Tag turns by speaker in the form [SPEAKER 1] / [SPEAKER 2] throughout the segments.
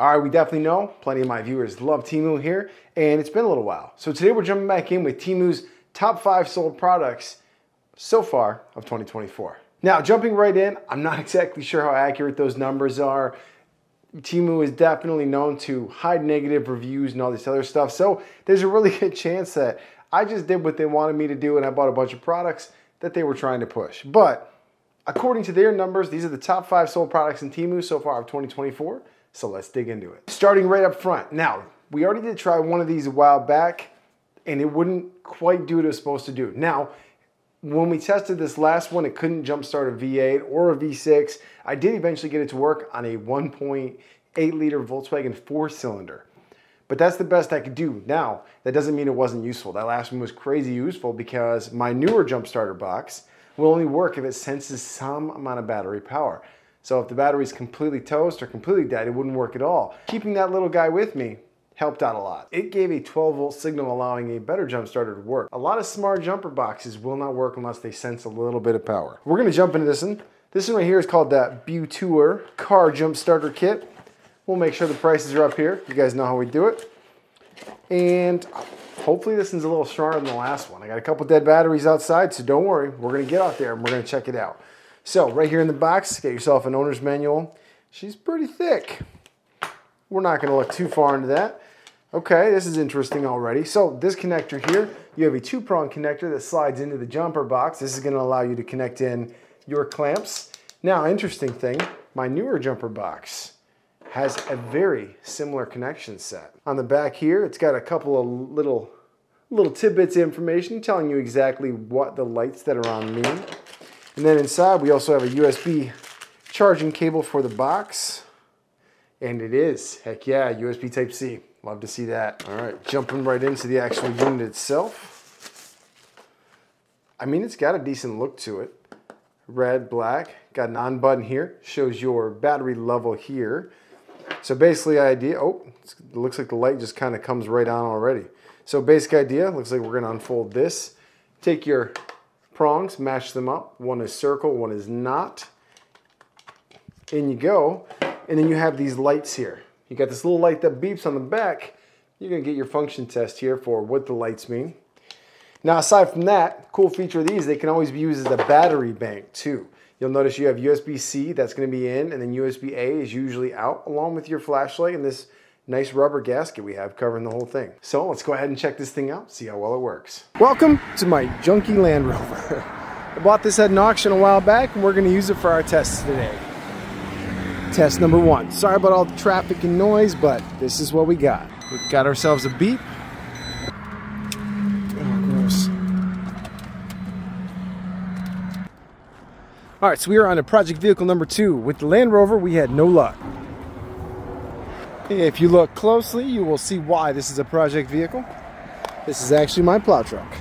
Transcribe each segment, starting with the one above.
[SPEAKER 1] All right, we definitely know plenty of my viewers love Temu here, and it's been a little while. So today we're jumping back in with Temu's top five sold products so far of 2024. Now, jumping right in, I'm not exactly sure how accurate those numbers are. Temu is definitely known to hide negative reviews and all this other stuff. So there's a really good chance that I just did what they wanted me to do and I bought a bunch of products that they were trying to push. But according to their numbers, these are the top five sold products in Temu so far of 2024. So let's dig into it. Starting right up front. Now, we already did try one of these a while back and it wouldn't quite do what it was supposed to do. Now, when we tested this last one, it couldn't jumpstart a V8 or a V6. I did eventually get it to work on a 1.8 liter Volkswagen four cylinder. But that's the best I could do. Now, that doesn't mean it wasn't useful. That last one was crazy useful because my newer jump starter box will only work if it senses some amount of battery power. So if the battery is completely toast or completely dead, it wouldn't work at all. Keeping that little guy with me helped out a lot. It gave a 12 volt signal allowing a better jump starter to work. A lot of smart jumper boxes will not work unless they sense a little bit of power. We're gonna jump into this one. This one right here is called that Buture car jump starter kit. We'll make sure the prices are up here. You guys know how we do it. And hopefully this one's a little stronger than the last one. I got a couple dead batteries outside, so don't worry. We're gonna get out there and we're gonna check it out. So right here in the box, get yourself an owner's manual. She's pretty thick. We're not gonna look too far into that. Okay, this is interesting already. So this connector here, you have a two-prong connector that slides into the jumper box. This is gonna allow you to connect in your clamps. Now, interesting thing, my newer jumper box has a very similar connection set. On the back here, it's got a couple of little, little tidbits of information telling you exactly what the lights that are on mean. And then inside, we also have a USB charging cable for the box. And it is, heck yeah, USB Type-C. Love to see that. All right, jumping right into the actual unit itself. I mean, it's got a decent look to it. Red, black, got an on button here. Shows your battery level here. So basically idea, oh, it looks like the light just kind of comes right on already. So basic idea, looks like we're gonna unfold this. Take your prongs, match them up. One is circle, one is not. In you go. And then you have these lights here. You got this little light that beeps on the back. You're gonna get your function test here for what the lights mean. Now, aside from that, cool feature of these, they can always be used as a battery bank too. You'll notice you have USB-C that's gonna be in, and then USB-A is usually out, along with your flashlight and this nice rubber gasket we have covering the whole thing. So let's go ahead and check this thing out, see how well it works. Welcome to my junky Land Rover. I bought this at an auction a while back, and we're gonna use it for our tests today. Test number one. Sorry about all the traffic and noise, but this is what we got. We got ourselves a beep. Oh, gross. All right, so we are on a project vehicle number two. With the Land Rover, we had no luck. If you look closely, you will see why this is a project vehicle. This is actually my plow truck.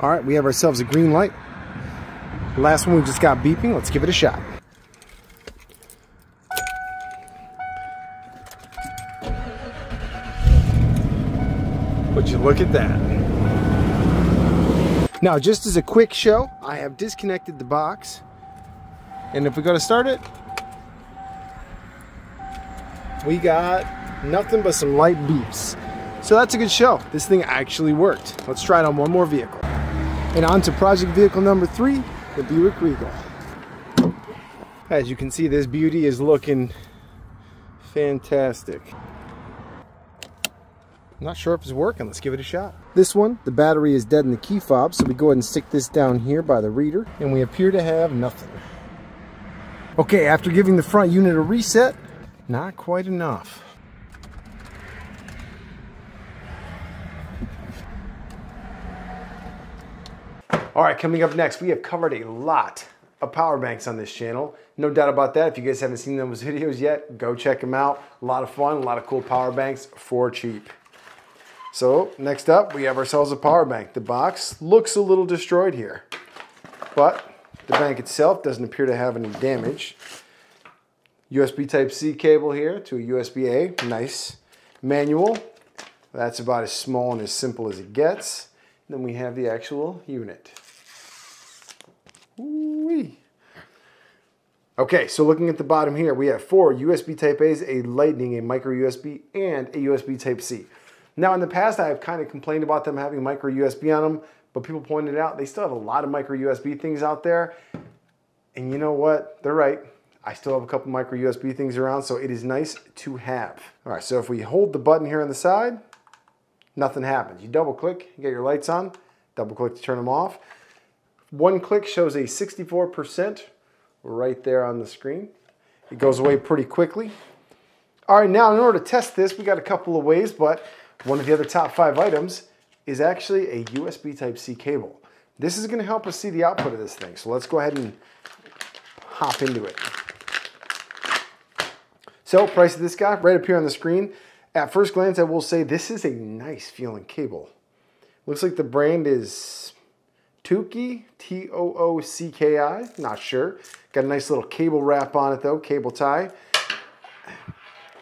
[SPEAKER 1] All right, we have ourselves a green light. The last one we just got beeping. Let's give it a shot. Would you look at that? Now, just as a quick show, I have disconnected the box. And if we go to start it, we got nothing but some light beeps. So that's a good show. This thing actually worked. Let's try it on one more vehicle. And on to project vehicle number three, the Buick Regal. As you can see, this beauty is looking fantastic. I'm not sure if it's working. Let's give it a shot. This one, the battery is dead in the key fob, so we go ahead and stick this down here by the reader, and we appear to have nothing. Okay, after giving the front unit a reset, not quite enough. All right, coming up next, we have covered a lot of power banks on this channel. No doubt about that. If you guys haven't seen those videos yet, go check them out. A lot of fun, a lot of cool power banks for cheap. So next up, we have ourselves a power bank. The box looks a little destroyed here, but the bank itself doesn't appear to have any damage. USB Type-C cable here to a USB-A, nice. Manual, that's about as small and as simple as it gets. Then we have the actual unit. Ooh-wee. Okay, so looking at the bottom here, we have four USB Type A's, a Lightning, a micro USB, and a USB Type C. Now in the past, I've kind of complained about them having micro USB on them, but people pointed out they still have a lot of micro USB things out there. And you know what? They're right. I still have a couple micro USB things around, so it is nice to have. All right, so if we hold the button here on the side, nothing happens. You double click, you get your lights on, double click to turn them off. One click shows a 64% right there on the screen. It goes away pretty quickly. All right, now in order to test this, we got a couple of ways, but one of the other top five items is actually a USB Type-C cable. This is gonna help us see the output of this thing. So let's go ahead and hop into it. So price of this guy right up here on the screen. At first glance, I will say this is a nice feeling cable. Looks like the brand is Toocki, T-O-O-C-K-I, not sure. Got a nice little cable wrap on it though, cable tie.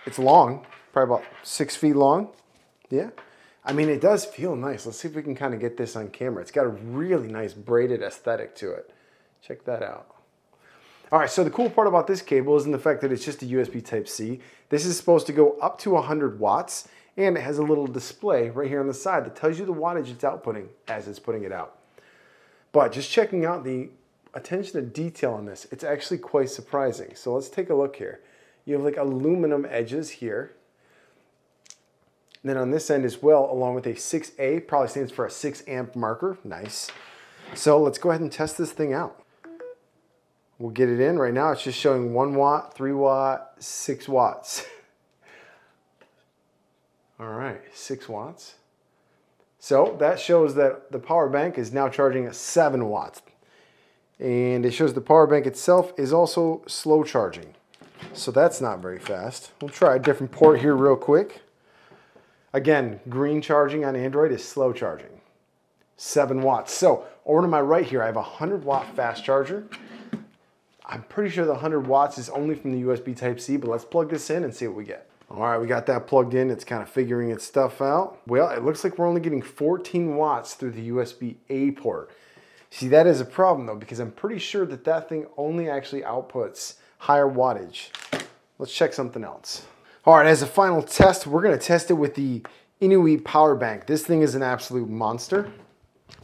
[SPEAKER 1] It's long, probably about six feet long. Yeah. I mean, it does feel nice. Let's see if we can kind of get this on camera. It's got a really nice braided aesthetic to it. Check that out. All right, so the cool part about this cable is in the fact that it's just a USB Type-C. This is supposed to go up to 100 watts, and it has a little display right here on the side that tells you the wattage it's outputting as it's putting it out. But just checking out the attention to detail on this, it's actually quite surprising. So let's take a look here. You have like aluminum edges here. And then on this end as well, along with a 6A, probably stands for a 6 amp marker. Nice. So let's go ahead and test this thing out. We'll get it in. Right now it's just showing 1 watt, 3 watt, 6 watts. All right, 6 watts. So that shows that the power bank is now charging at 7 watts. And it shows the power bank itself is also slow charging. So that's not very fast. We'll try a different port here real quick. Again, green charging on Android is slow charging. 7 watts. So over to my right here, I have a 100 watt fast charger. I'm pretty sure the 100 watts is only from the USB Type-C, but let's plug this in and see what we get. All right, we got that plugged in. It's kind of figuring its stuff out. Well, it looks like we're only getting 14 watts through the USB-A port. See, that is a problem though, because I'm pretty sure that that thing only actually outputs higher wattage. Let's check something else. All right, as a final test, we're gonna test it with the INIU power bank. This thing is an absolute monster.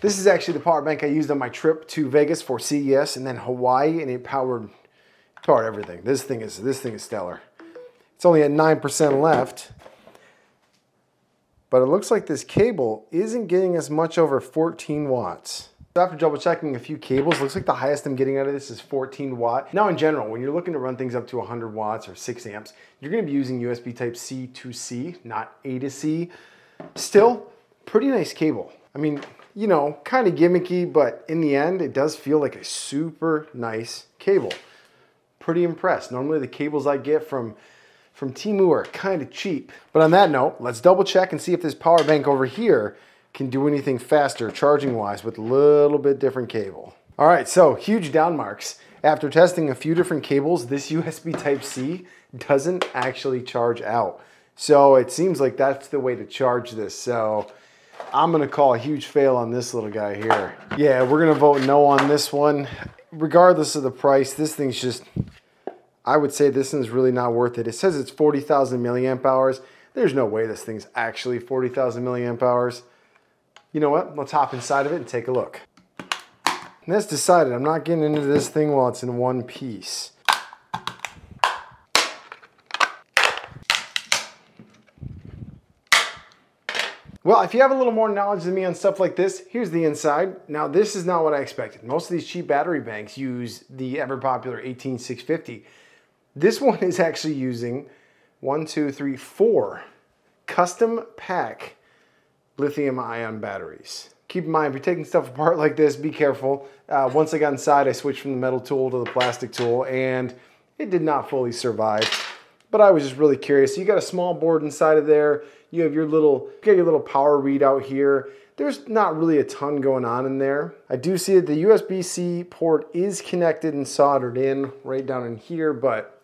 [SPEAKER 1] This is actually the power bank I used on my trip to Vegas for CES and then Hawaii, and it powered, powered everything. This thing is, this thing is stellar. It's only at 9% left. But it looks like this cable isn't getting as much over 14 watts. After double checking a few cables, looks like the highest I'm getting out of this is 14 watt. Now in general, when you're looking to run things up to 100 watts or 6 amps, you're gonna be using USB type C to C, not A to C. Still, pretty nice cable. I mean, you know, kind of gimmicky, but in the end, it does feel like a super nice cable. Pretty impressed. Normally the cables I get from from Temu are kind of cheap. But on that note, let's double check and see if this power bank over here can do anything faster charging wise with a little bit different cable. All right, so huge down marks. After testing a few different cables, this USB Type-C doesn't actually charge out. So it seems like that's the way to charge this. So I'm gonna call a huge fail on this little guy here. Yeah, we're gonna vote no on this one. Regardless of the price, this thing's just I would say this thing's really not worth it. It says it's 40,000 milliamp hours. There's no way this thing's actually 40,000 milliamp hours. You know what? Let's hop inside of it and take a look. And that's decided. I'm not getting into this thing while it's in one piece. Well, if you have a little more knowledge than me on stuff like this, here's the inside. Now, this is not what I expected. Most of these cheap battery banks use the ever popular 18650. This one is actually using one, two, three, four custom pack lithium ion batteries. Keep in mind, if you're taking stuff apart like this, be careful. Uh, once I got inside, I switched from the metal tool to the plastic tool and it did not fully survive. But I was just really curious. So you got a small board inside of there. You have your little, you got your little power readout here. There's not really a ton going on in there. I do see that the USB-C port is connected and soldered in right down in here, but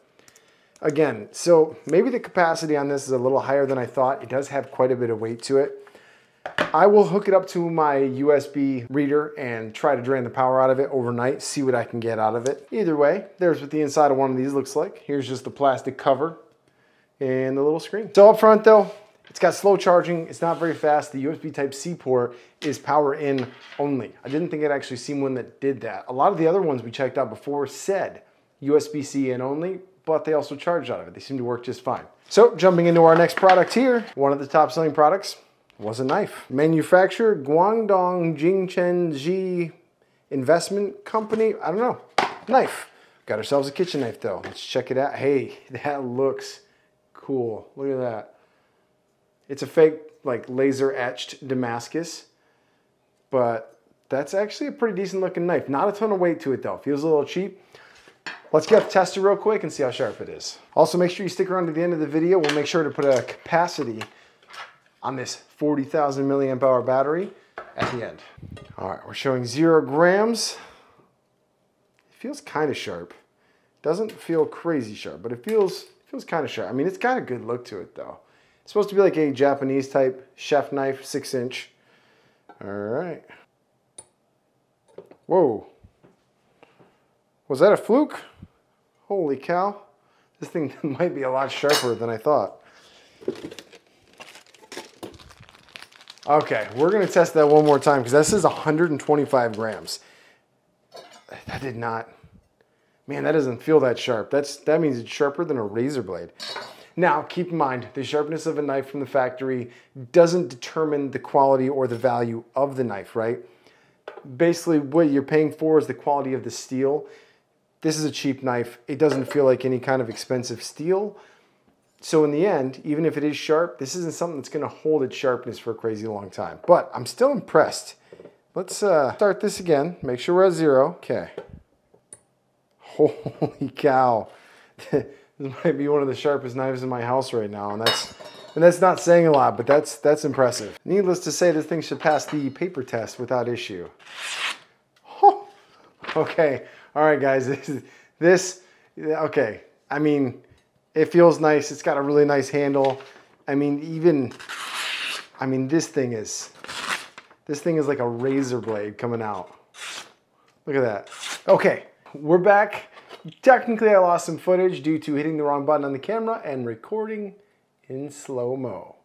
[SPEAKER 1] Again, so maybe the capacity on this is a little higher than I thought. It does have quite a bit of weight to it. I will hook it up to my USB reader and try to drain the power out of it overnight, see what I can get out of it. Either way, there's what the inside of one of these looks like. Here's just the plastic cover and the little screen. So up front though, it's got slow charging. It's not very fast. The USB Type-C port is power in only. I didn't think I'd actually seen one that did that. A lot of the other ones we checked out before said USB-C in only, but they also charged out of it. They seem to work just fine. So jumping into our next product here, one of the top selling products was a knife. Manufacturer Guangdong Jingchen Ji Investment Company. I don't know. Knife. Got ourselves a kitchen knife though. Let's check it out. Hey, that looks cool. Look at that. It's a fake like laser etched Damascus, but that's actually a pretty decent looking knife. Not a ton of weight to it though. Feels a little cheap. Let's get tested real quick and see how sharp it is. Also make sure you stick around to the end of the video. We'll make sure to put a capacity on this 40,000 milliamp hour battery at the end. All right, we're showing zero grams. It feels kind of sharp. Doesn't feel crazy sharp, but it feels feels kind of sharp. I mean, it's got a good look to it though. It's supposed to be like a Japanese type chef knife, six inch. All right. Whoa. Was that a fluke? Holy cow. This thing might be a lot sharper than I thought. Okay, we're gonna test that one more time because this is 125 grams. That did not, man, that doesn't feel that sharp. That's That means it's sharper than a razor blade. Now, keep in mind, the sharpness of a knife from the factory doesn't determine the quality or the value of the knife, right? Basically, what you're paying for is the quality of the steel. This is a cheap knife. It doesn't feel like any kind of expensive steel. So in the end, even if it is sharp, this isn't something that's gonna hold its sharpness for a crazy long time. But I'm still impressed. Let's uh, start this again. Make sure we're at zero. Okay. Holy cow. This might be one of the sharpest knives in my house right now, and that's and that's not saying a lot, but that's that's impressive. Needless to say, this thing should pass the paper test without issue. Oh, okay, all right, guys. This, this okay. I mean, it feels nice. It's got a really nice handle. I mean, even I mean, this thing is this thing is like a razor blade coming out. Look at that. Okay, we're back. Technically, I lost some footage due to hitting the wrong button on the camera and recording in slow-mo.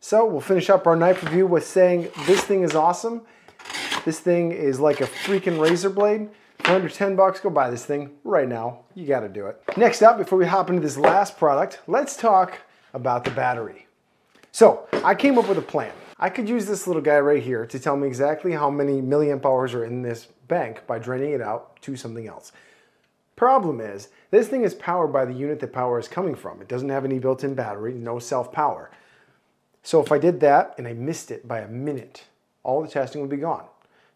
[SPEAKER 1] So we'll finish up our knife review with saying this thing is awesome. This thing is like a freaking razor blade. For under 10 bucks, go buy this thing right now. You gotta do it. Next up, before we hop into this last product, let's talk about the battery. So I came up with a plan. I could use this little guy right here to tell me exactly how many milliamp hours are in this bank by draining it out to something else. Problem is, this thing is powered by the unit that power is coming from. It doesn't have any built-in battery, no self-power. So if I did that and I missed it by a minute, all the testing would be gone.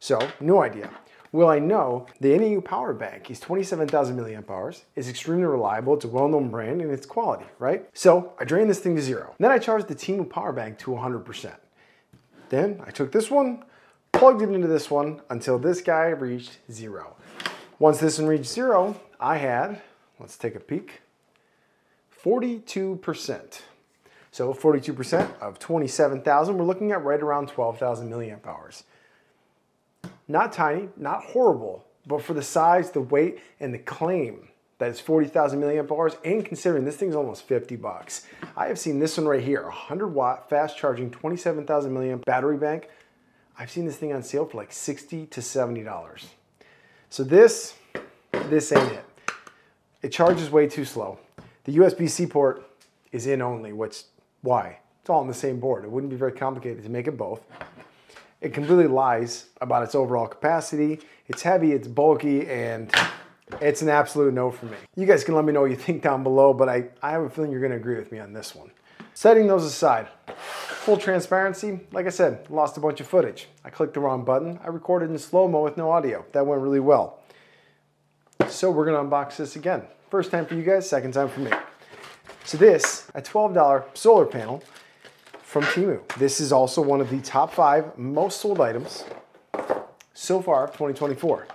[SPEAKER 1] So, no idea. Well, I know the INIU power bank is 27,000 milliamp hours, is extremely reliable, it's a well-known brand, and it's quality, right? So I drained this thing to zero. Then I charged the Temu power bank to 100%. Then I took this one, plugged it into this one until this guy reached zero. Once this one reached zero, I had, let's take a peek, 42%. So 42% of 27,000, we're looking at right around 12,000 milliamp hours. Not tiny, not horrible, but for the size, the weight, and the claim that it's 40,000 milliamp hours, and considering this thing's almost 50 bucks. I have seen this one right here, 100 watt, fast charging, 27,000 milliamp battery bank. I've seen this thing on sale for like 60 to $70. So this, this ain't it. It charges way too slow. The USB-C port is in only, which, why? It's all on the same board. It wouldn't be very complicated to make it both. It completely lies about its overall capacity. It's heavy, it's bulky, and it's an absolute no for me. You guys can let me know what you think down below, but I, I have a feeling you're gonna agree with me on this one. Setting those aside, full transparency, like I said, lost a bunch of footage. I clicked the wrong button. I recorded in slow-mo with no audio. That went really well. So we're gonna unbox this again. First time for you guys, second time for me. So this, a $12 solar panel from Temu. This is also one of the top five most sold items so far 2024.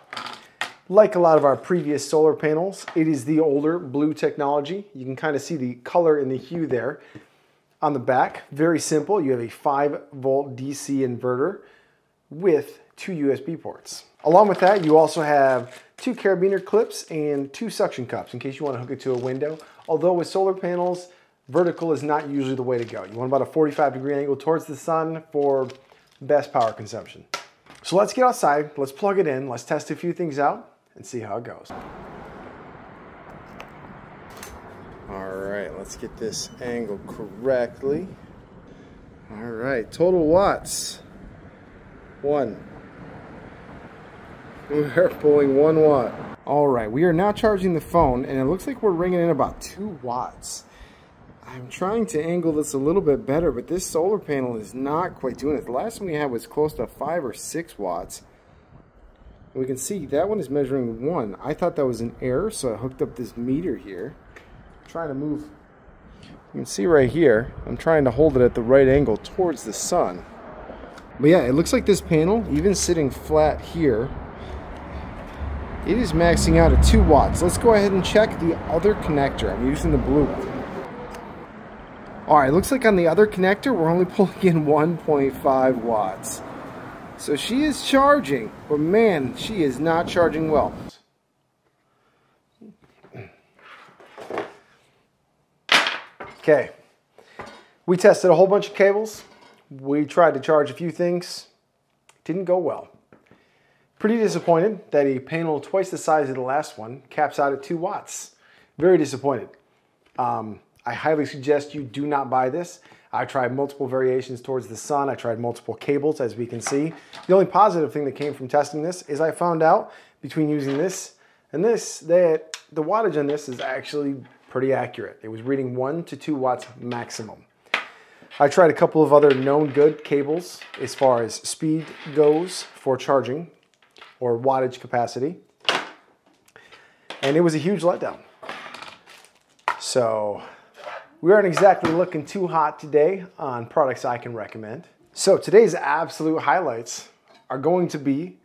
[SPEAKER 1] Like a lot of our previous solar panels, it is the older blue technology. You can kind of see the color and the hue there. On the back, very simple. You have a 5 volt DC inverter with two USB ports. Along with that, you also have two carabiner clips and two suction cups in case you want to hook it to a window. Although with solar panels, vertical is not usually the way to go. You want about a 45 degree angle towards the sun for best power consumption. So let's get outside, let's plug it in, let's test a few things out and see how it goes. All right, let's get this angle correctly. All right, total watts, one. We're pulling one watt. All right, we are now charging the phone and it looks like we're ringing in about two watts. I'm trying to angle this a little bit better, but this solar panel is not quite doing it. The last one we had was close to five or six watts. And we can see that one is measuring one. I thought that was an error, so I hooked up this meter here. I'm trying to move. You can see right here, I'm trying to hold it at the right angle towards the sun. But yeah, it looks like this panel, even sitting flat here, it is maxing out at 2 watts. Let's go ahead and check the other connector. I'm using the blue one. All right, looks like on the other connector, we're only pulling in 1.5 watts. So she is charging, but man, she is not charging well. Okay, we tested a whole bunch of cables. We tried to charge a few things. Didn't go well. Pretty disappointed that a panel twice the size of the last one caps out at 2 watts. Very disappointed. Um, I highly suggest you do not buy this. I tried multiple variations towards the sun. I tried multiple cables, as we can see. The only positive thing that came from testing this is I found out between using this and this that the wattage on this is actually pretty accurate. It was reading one to two watts maximum. I tried a couple of other known good cables as far as speed goes for charging or wattage capacity. And it was a huge letdown. So we aren't exactly looking too hot today on products I can recommend. So today's absolute highlights are going to be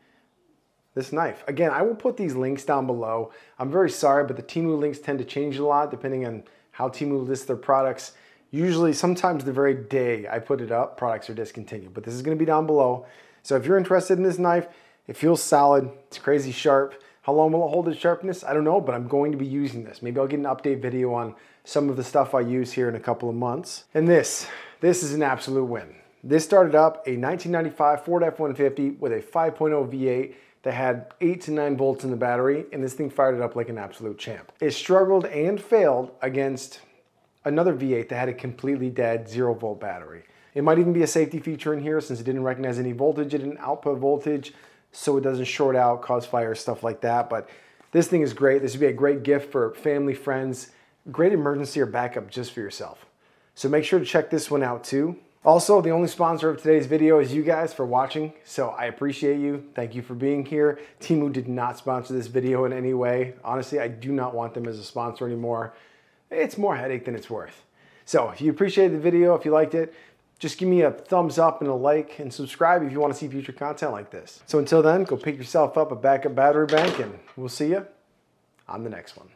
[SPEAKER 1] this knife. Again, I will put these links down below. I'm very sorry, but the Temu links tend to change a lot depending on how Temu lists their products. Usually, sometimes the very day I put it up, products are discontinued, but this is gonna be down below. So if you're interested in this knife, it feels solid, it's crazy sharp. How long will it hold its sharpness? I don't know, but I'm going to be using this. Maybe I'll get an update video on some of the stuff I use here in a couple of months. And this, this is an absolute win. This started up a 1995 Ford F-150 with a 5.0 V8 that had 8 to 9 volts in the battery, and this thing fired it up like an absolute champ. It struggled and failed against another V8 that had a completely dead 0 volt battery. It might even be a safety feature in here since it didn't recognize any voltage, it didn't output voltage, so it doesn't short out, cause fire, stuff like that. But this thing is great. This would be a great gift for family, friends, great emergency or backup just for yourself. So make sure to check this one out too. Also, the only sponsor of today's video is you guys for watching, so I appreciate you. Thank you for being here. Temu did not sponsor this video in any way. Honestly, I do not want them as a sponsor anymore. It's more headache than it's worth. So if you appreciated the video, if you liked it, just give me a thumbs up and a like and subscribe if you want to see future content like this. So until then, go pick yourself up a backup battery bank and we'll see you on the next one.